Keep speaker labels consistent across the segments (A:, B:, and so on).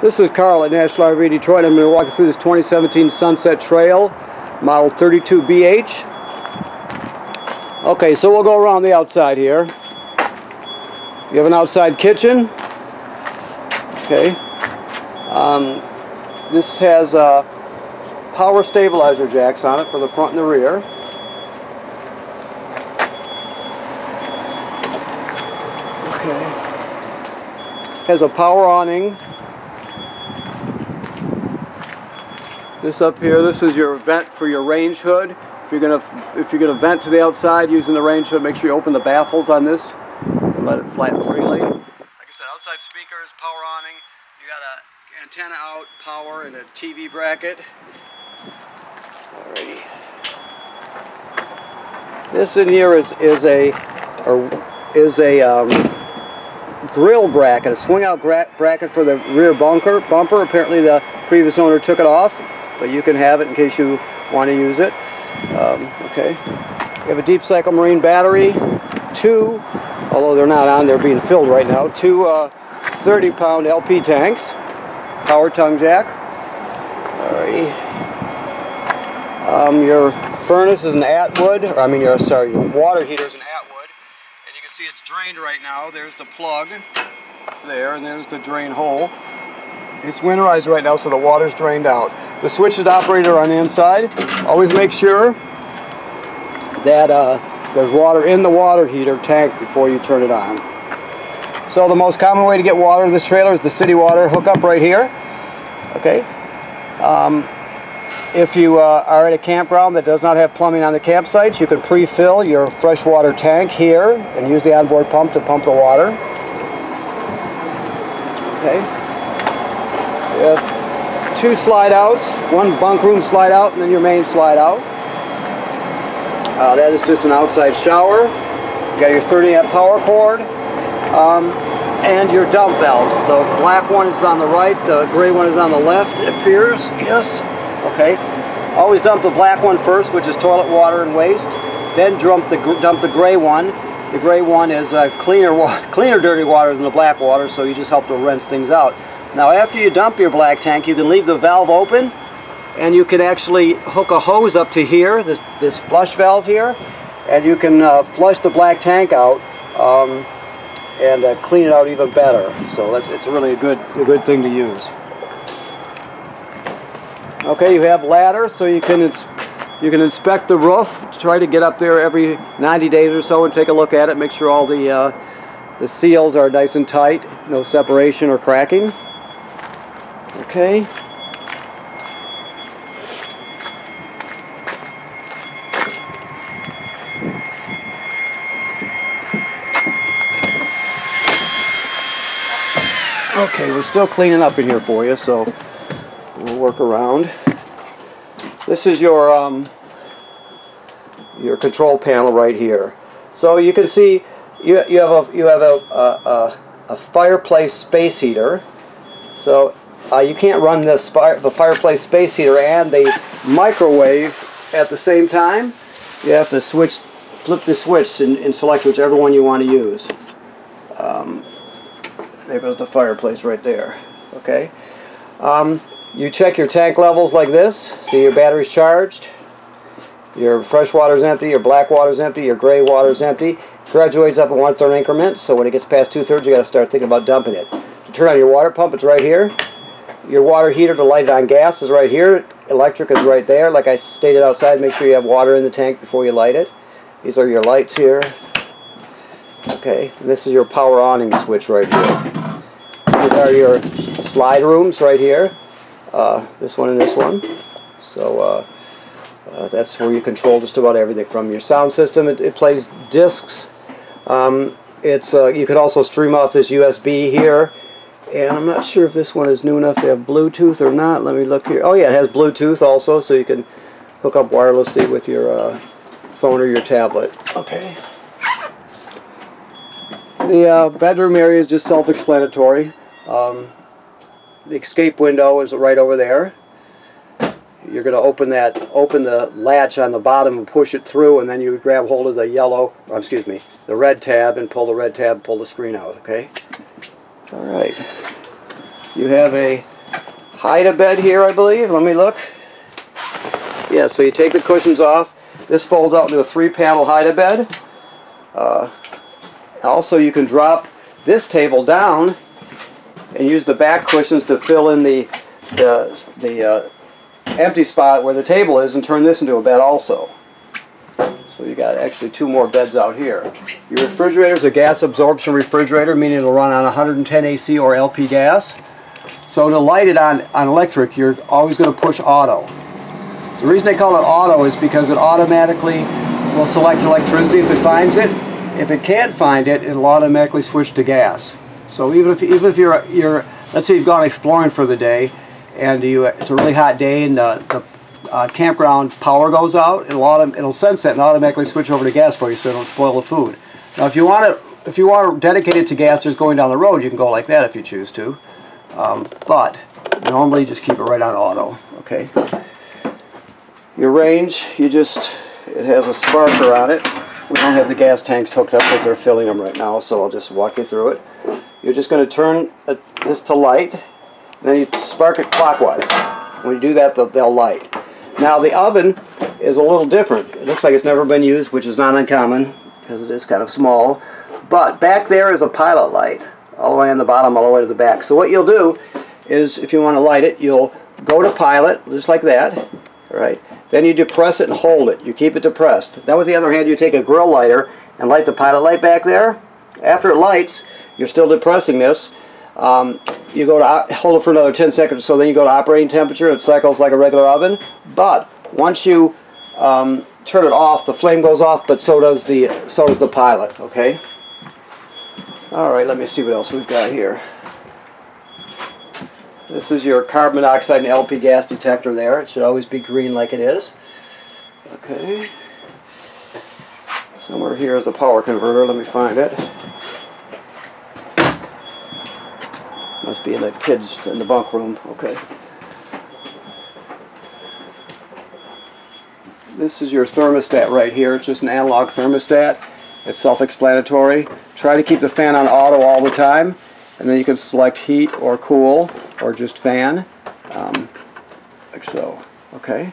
A: This is Karl at National RV Detroit. I'm going to walk you through this 2017 Sunset Trail, model 32BH. Okay, so we'll go around the outside here. You have an outside kitchen. Okay. Um, this has uh, power stabilizer jacks on it for the front and the rear. Okay. Has a power awning This up here, this is your vent for your range hood. If you're gonna if you're gonna vent to the outside using the range hood, make sure you open the baffles on this and let it flat freely. Like I said, outside speakers, power awning. You got a antenna out, power, and a TV bracket. Alrighty. This in here is is a or is a um, grill bracket, a swing out bracket for the rear bunker bumper. Apparently the previous owner took it off but you can have it in case you want to use it. Um, okay. We have a deep cycle marine battery, two, although they're not on, they're being filled right now, two uh, 30 pound LP tanks, power tongue jack. Alrighty. Um, your furnace is an Atwood, or I mean your sorry, your water heater is an Atwood, and you can see it's drained right now. There's the plug there, and there's the drain hole. It's winterized right now, so the water's drained out. The switch is operator on the inside. Always make sure that uh, there's water in the water heater tank before you turn it on. So the most common way to get water in this trailer is the city water hookup right here. Okay. Um, if you uh, are at a campground that does not have plumbing on the campsites, you can pre-fill your freshwater tank here and use the onboard pump to pump the water. Okay. Two slide outs, one bunk room slide out and then your main slide out. Uh, that is just an outside shower. You got your 30 amp power cord um, and your dump valves. The black one is on the right, the gray one is on the left, it appears. Yes. Okay. Always dump the black one first, which is toilet water and waste. Then dump the dump the gray one. The gray one is uh, cleaner, cleaner dirty water than the black water, so you just help to rinse things out. Now after you dump your black tank, you can leave the valve open and you can actually hook a hose up to here, this, this flush valve here, and you can uh, flush the black tank out um, and uh, clean it out even better. So that's it's really a good, a good thing to use. Okay, you have ladders so you can you can inspect the roof. Try to get up there every 90 days or so and take a look at it. Make sure all the uh, the seals are nice and tight, no separation or cracking. Okay. Okay, we're still cleaning up in here for you, so we'll work around. This is your um, your control panel right here. So you can see you, you have a you have a, a, a fireplace space heater. So uh, you can't run the, the fireplace space heater and the microwave at the same time. You have to switch, flip the switch and, and select whichever one you want to use. Um, there goes the fireplace right there. Okay. Um, you check your tank levels like this. See your battery's charged. Your fresh water's empty, your black water's empty, your gray water's empty. Graduates up in one-third increments, so when it gets past two-thirds, you got to start thinking about dumping it. To turn on your water pump, it's right here. Your water heater to light it on gas is right here. Electric is right there. Like I stated outside, make sure you have water in the tank before you light it. These are your lights here. Okay, and this is your power awning switch right here. These are your slide rooms right here. Uh, this one and this one. So uh, uh, that's where you control just about everything from your sound system. It, it plays discs. Um, it's uh, you could also stream off this USB here and I'm not sure if this one is new enough to have Bluetooth or not. Let me look here. Oh yeah, it has Bluetooth also, so you can hook up wirelessly with your uh, phone or your tablet. Okay. The uh, bedroom area is just self-explanatory. Um, the escape window is right over there. You're going to open that, open the latch on the bottom and push it through, and then you grab hold of the yellow, excuse me, the red tab, and pull the red tab, and pull the screen out. Okay. All right. You have a hide a bed here, I believe. Let me look. Yeah, so you take the cushions off. This folds out into a three-panel hide a bed. Uh, also, you can drop this table down and use the back cushions to fill in the the, the uh, empty spot where the table is and turn this into a bed also. So you got actually two more beds out here. Your refrigerator is a gas absorption refrigerator, meaning it'll run on 110 AC or LP gas. So to light it on, on electric, you're always going to push auto. The reason they call it auto is because it automatically will select electricity if it finds it. If it can't find it, it'll automatically switch to gas. So even if even if you're you're let's say you've gone exploring for the day, and you it's a really hot day and the, the uh, campground power goes out, it'll autom it'll sense that and automatically switch over to gas for you, so it'll spoil the food. Now, if you want it if you want to dedicate it to gas just going down the road, you can go like that if you choose to. Um, but normally just keep it right on auto. Okay. Your range, you just it has a sparker on it. We don't have the gas tanks hooked up, but they're filling them right now, so I'll just walk you through it. You're just going to turn this to light, then you spark it clockwise. When you do that, they'll light. Now the oven is a little different. It looks like it's never been used, which is not uncommon because it is kind of small. But back there is a pilot light, all the way on the bottom, all the way to the back. So what you'll do is, if you want to light it, you'll go to pilot, just like that, right? Then you depress it and hold it. You keep it depressed. Then with the other hand, you take a grill lighter and light the pilot light back there. After it lights, you're still depressing this. Um, you go to hold it for another 10 seconds, so then you go to operating temperature. It cycles like a regular oven. But once you um, turn it off, the flame goes off, but so does the so does the pilot. Okay. All right. Let me see what else we've got here. This is your carbon monoxide and LP gas detector there. It should always be green like it is. Okay. Somewhere here is the power converter. Let me find it. Must be in the kids in the bunk room. Okay. This is your thermostat right here. It's just an analog thermostat. It's self-explanatory. Try to keep the fan on auto all the time and then you can select heat or cool or just fan um, like so okay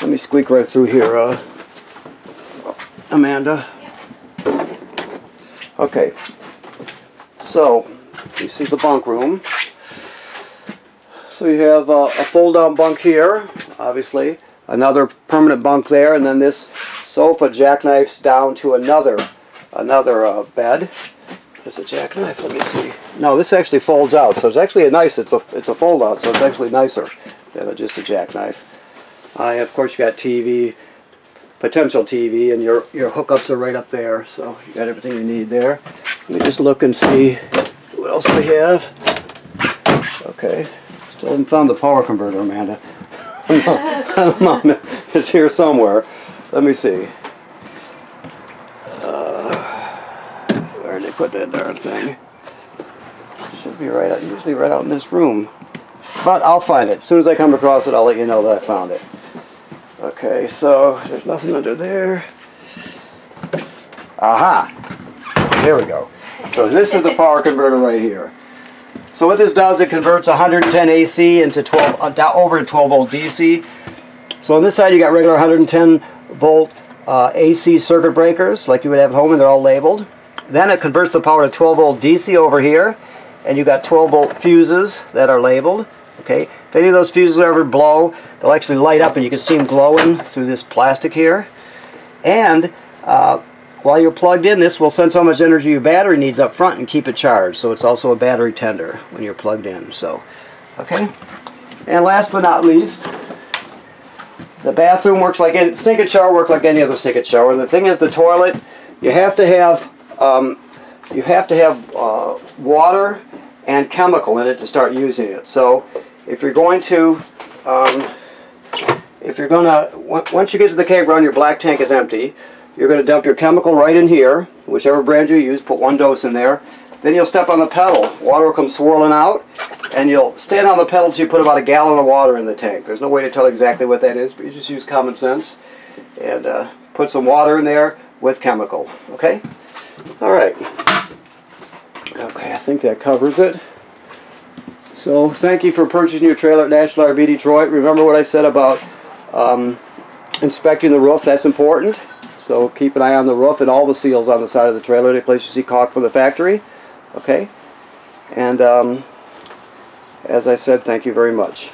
A: let me squeak right through here uh, Amanda okay so you see the bunk room so you have uh, a fold down bunk here obviously another permanent bunk there and then this sofa jackknifes down to another another uh, bed is a jackknife let me see no, this actually folds out, so it's actually a nice. It's a it's a fold out, so it's actually nicer than just a jackknife. I of course you got TV, potential TV, and your your hookups are right up there, so you got everything you need there. Let me just look and see what else we have. Okay, still haven't found the power converter, Amanda. I don't. It's here somewhere. Let me see. Uh, where did they put that darn thing? Should be right out, usually right out in this room. But I'll find it. As soon as I come across it, I'll let you know that I found it. Okay, so there's nothing under there. Aha! There we go. So this is the power converter right here. So what this does, it converts 110 AC into 12 uh, over to 12 volt DC. So on this side, you got regular 110 volt uh, AC circuit breakers, like you would have at home, and they're all labeled. Then it converts the power to 12 volt DC over here, and you got 12 volt fuses that are labeled. Okay, if any of those fuses ever blow, they'll actually light up and you can see them glowing through this plastic here. And uh, while you're plugged in, this will sense how much energy your battery needs up front and keep it charged. So it's also a battery tender when you're plugged in. So, okay. And last but not least, the bathroom works like any sink and shower work like any other sink and shower. The thing is, the toilet, you have to have um, you have to have uh, water and chemical in it to start using it. So if you're going to, um, if you're going to, once you get to the campground, your black tank is empty. You're going to dump your chemical right in here, whichever brand you use, put one dose in there. Then you'll step on the pedal. Water will come swirling out, and you'll stand on the pedal until you put about a gallon of water in the tank. There's no way to tell exactly what that is, but you just use common sense. And uh, put some water in there with chemical, okay? All right. Okay, I think that covers it. So thank you for purchasing your trailer at National RV Detroit. Remember what I said about um, inspecting the roof, that's important. So keep an eye on the roof and all the seals on the side of the trailer, any place you see caulk from the factory. Okay? And um, as I said, thank you very much.